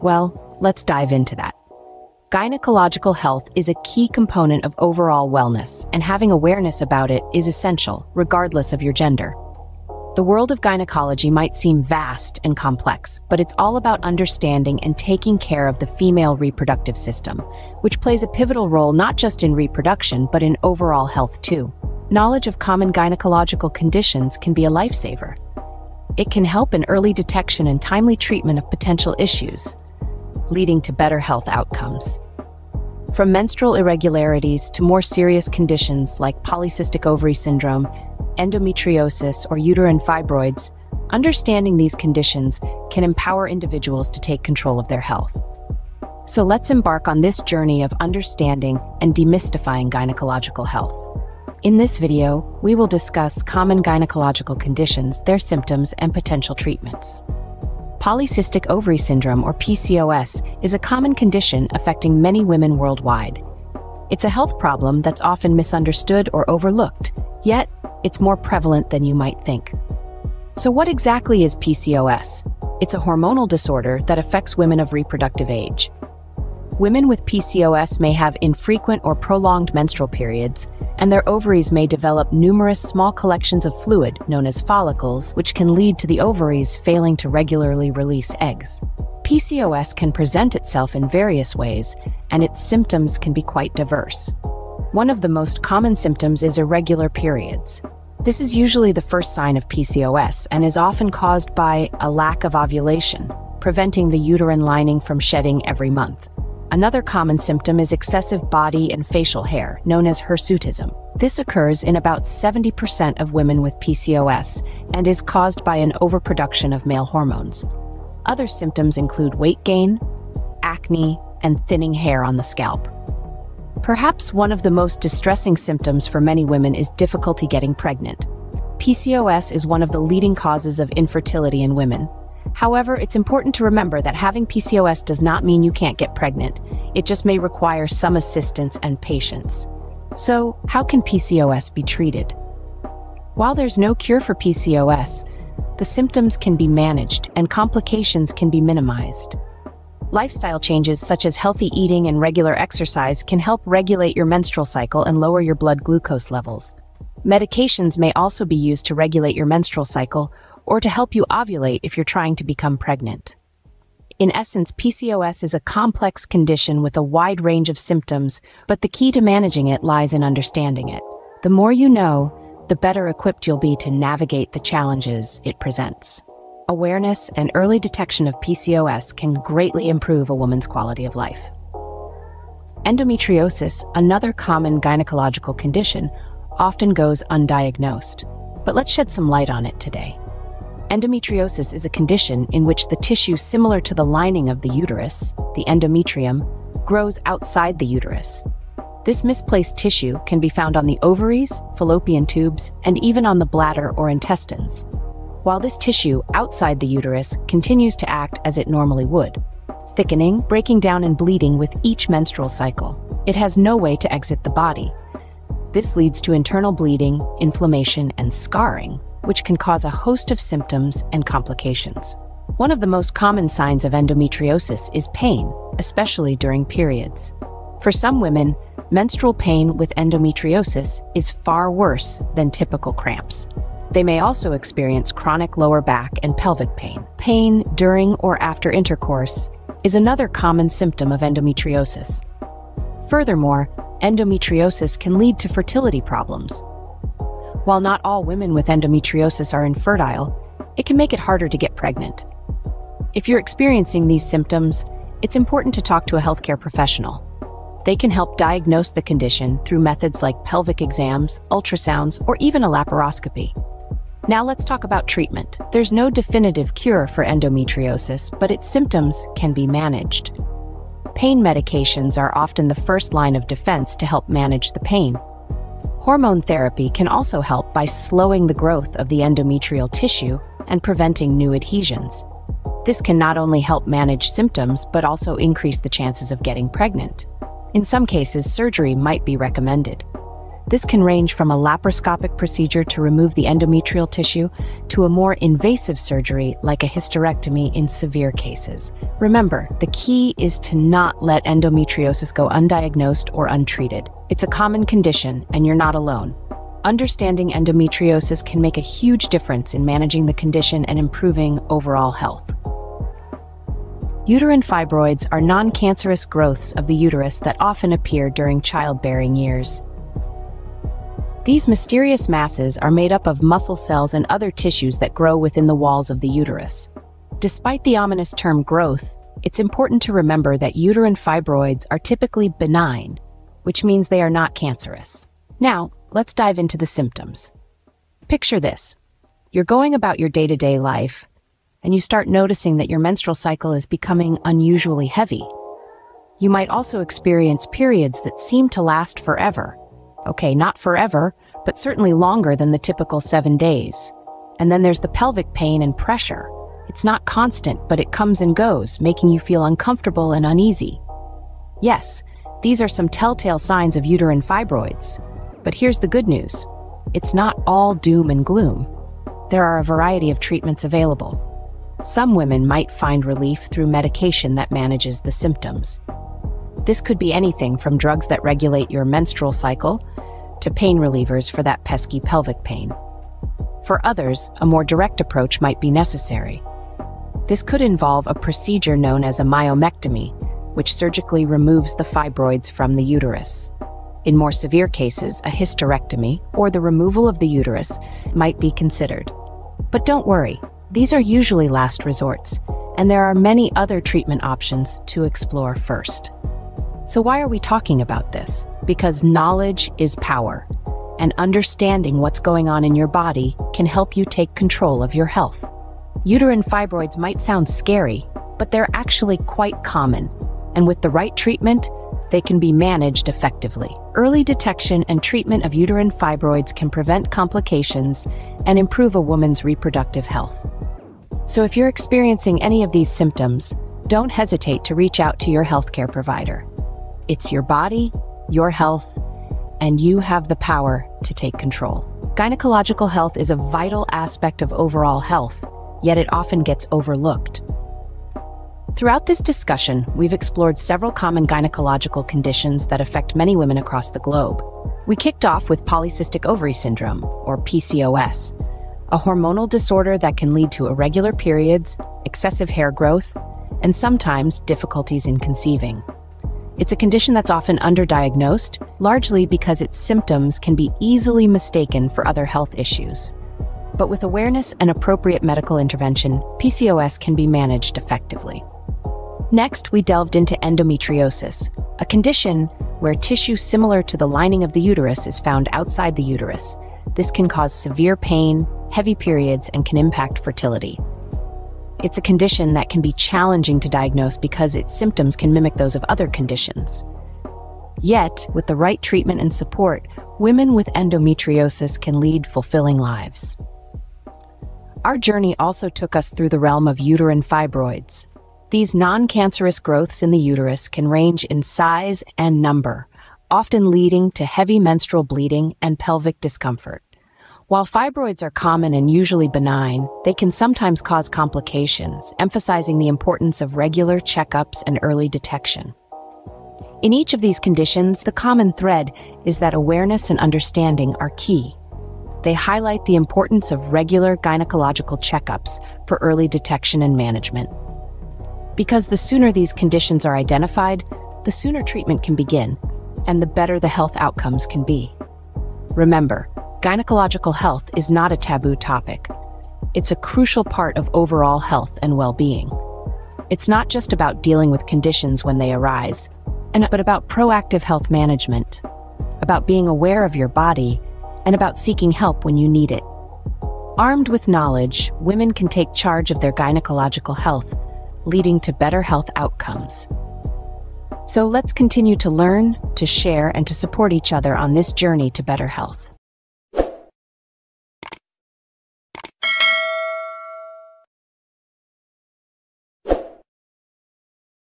Well, let's dive into that. Gynecological health is a key component of overall wellness, and having awareness about it is essential, regardless of your gender. The world of gynecology might seem vast and complex, but it's all about understanding and taking care of the female reproductive system, which plays a pivotal role not just in reproduction, but in overall health too. Knowledge of common gynecological conditions can be a lifesaver. It can help in early detection and timely treatment of potential issues, leading to better health outcomes. From menstrual irregularities to more serious conditions like polycystic ovary syndrome endometriosis, or uterine fibroids, understanding these conditions can empower individuals to take control of their health. So let's embark on this journey of understanding and demystifying gynecological health. In this video, we will discuss common gynecological conditions, their symptoms, and potential treatments. Polycystic ovary syndrome, or PCOS, is a common condition affecting many women worldwide. It's a health problem that's often misunderstood or overlooked, yet it's more prevalent than you might think. So what exactly is PCOS? It's a hormonal disorder that affects women of reproductive age. Women with PCOS may have infrequent or prolonged menstrual periods, and their ovaries may develop numerous small collections of fluid, known as follicles, which can lead to the ovaries failing to regularly release eggs. PCOS can present itself in various ways, and its symptoms can be quite diverse. One of the most common symptoms is irregular periods. This is usually the first sign of PCOS and is often caused by a lack of ovulation, preventing the uterine lining from shedding every month. Another common symptom is excessive body and facial hair, known as hirsutism. This occurs in about 70% of women with PCOS and is caused by an overproduction of male hormones. Other symptoms include weight gain, acne, and thinning hair on the scalp. Perhaps one of the most distressing symptoms for many women is difficulty getting pregnant. PCOS is one of the leading causes of infertility in women. However, it's important to remember that having PCOS does not mean you can't get pregnant. It just may require some assistance and patience. So, how can PCOS be treated? While there's no cure for PCOS, the symptoms can be managed and complications can be minimized. Lifestyle changes such as healthy eating and regular exercise can help regulate your menstrual cycle and lower your blood glucose levels. Medications may also be used to regulate your menstrual cycle or to help you ovulate if you're trying to become pregnant. In essence, PCOS is a complex condition with a wide range of symptoms, but the key to managing it lies in understanding it. The more you know, the better equipped you'll be to navigate the challenges it presents. Awareness and early detection of PCOS can greatly improve a woman's quality of life. Endometriosis, another common gynecological condition, often goes undiagnosed. But let's shed some light on it today. Endometriosis is a condition in which the tissue similar to the lining of the uterus, the endometrium, grows outside the uterus. This misplaced tissue can be found on the ovaries, fallopian tubes, and even on the bladder or intestines while this tissue outside the uterus continues to act as it normally would, thickening, breaking down, and bleeding with each menstrual cycle. It has no way to exit the body. This leads to internal bleeding, inflammation, and scarring, which can cause a host of symptoms and complications. One of the most common signs of endometriosis is pain, especially during periods. For some women, menstrual pain with endometriosis is far worse than typical cramps. They may also experience chronic lower back and pelvic pain. Pain during or after intercourse is another common symptom of endometriosis. Furthermore, endometriosis can lead to fertility problems. While not all women with endometriosis are infertile, it can make it harder to get pregnant. If you're experiencing these symptoms, it's important to talk to a healthcare professional. They can help diagnose the condition through methods like pelvic exams, ultrasounds, or even a laparoscopy. Now let's talk about treatment. There's no definitive cure for endometriosis, but its symptoms can be managed. Pain medications are often the first line of defense to help manage the pain. Hormone therapy can also help by slowing the growth of the endometrial tissue and preventing new adhesions. This can not only help manage symptoms, but also increase the chances of getting pregnant. In some cases, surgery might be recommended. This can range from a laparoscopic procedure to remove the endometrial tissue to a more invasive surgery like a hysterectomy in severe cases. Remember, the key is to not let endometriosis go undiagnosed or untreated. It's a common condition, and you're not alone. Understanding endometriosis can make a huge difference in managing the condition and improving overall health. Uterine fibroids are non-cancerous growths of the uterus that often appear during childbearing years. These mysterious masses are made up of muscle cells and other tissues that grow within the walls of the uterus. Despite the ominous term growth, it's important to remember that uterine fibroids are typically benign, which means they are not cancerous. Now, let's dive into the symptoms. Picture this. You're going about your day-to-day -day life, and you start noticing that your menstrual cycle is becoming unusually heavy. You might also experience periods that seem to last forever, Okay, not forever, but certainly longer than the typical seven days. And then there's the pelvic pain and pressure. It's not constant, but it comes and goes, making you feel uncomfortable and uneasy. Yes, these are some telltale signs of uterine fibroids. But here's the good news. It's not all doom and gloom. There are a variety of treatments available. Some women might find relief through medication that manages the symptoms. This could be anything from drugs that regulate your menstrual cycle to pain relievers for that pesky pelvic pain. For others, a more direct approach might be necessary. This could involve a procedure known as a myomectomy, which surgically removes the fibroids from the uterus. In more severe cases, a hysterectomy, or the removal of the uterus, might be considered. But don't worry, these are usually last resorts, and there are many other treatment options to explore first. So why are we talking about this? Because knowledge is power, and understanding what's going on in your body can help you take control of your health. Uterine fibroids might sound scary, but they're actually quite common, and with the right treatment, they can be managed effectively. Early detection and treatment of uterine fibroids can prevent complications and improve a woman's reproductive health. So if you're experiencing any of these symptoms, don't hesitate to reach out to your healthcare provider. It's your body, your health, and you have the power to take control. Gynecological health is a vital aspect of overall health, yet it often gets overlooked. Throughout this discussion, we've explored several common gynecological conditions that affect many women across the globe. We kicked off with polycystic ovary syndrome, or PCOS, a hormonal disorder that can lead to irregular periods, excessive hair growth, and sometimes difficulties in conceiving. It's a condition that's often underdiagnosed, largely because its symptoms can be easily mistaken for other health issues. But with awareness and appropriate medical intervention, PCOS can be managed effectively. Next, we delved into endometriosis, a condition where tissue similar to the lining of the uterus is found outside the uterus. This can cause severe pain, heavy periods, and can impact fertility. It's a condition that can be challenging to diagnose because its symptoms can mimic those of other conditions. Yet, with the right treatment and support, women with endometriosis can lead fulfilling lives. Our journey also took us through the realm of uterine fibroids. These non-cancerous growths in the uterus can range in size and number, often leading to heavy menstrual bleeding and pelvic discomfort. While fibroids are common and usually benign, they can sometimes cause complications, emphasizing the importance of regular checkups and early detection. In each of these conditions, the common thread is that awareness and understanding are key. They highlight the importance of regular gynecological checkups for early detection and management. Because the sooner these conditions are identified, the sooner treatment can begin, and the better the health outcomes can be. Remember, Gynecological health is not a taboo topic. It's a crucial part of overall health and well-being. It's not just about dealing with conditions when they arise, but about proactive health management, about being aware of your body, and about seeking help when you need it. Armed with knowledge, women can take charge of their gynecological health, leading to better health outcomes. So let's continue to learn, to share, and to support each other on this journey to better health.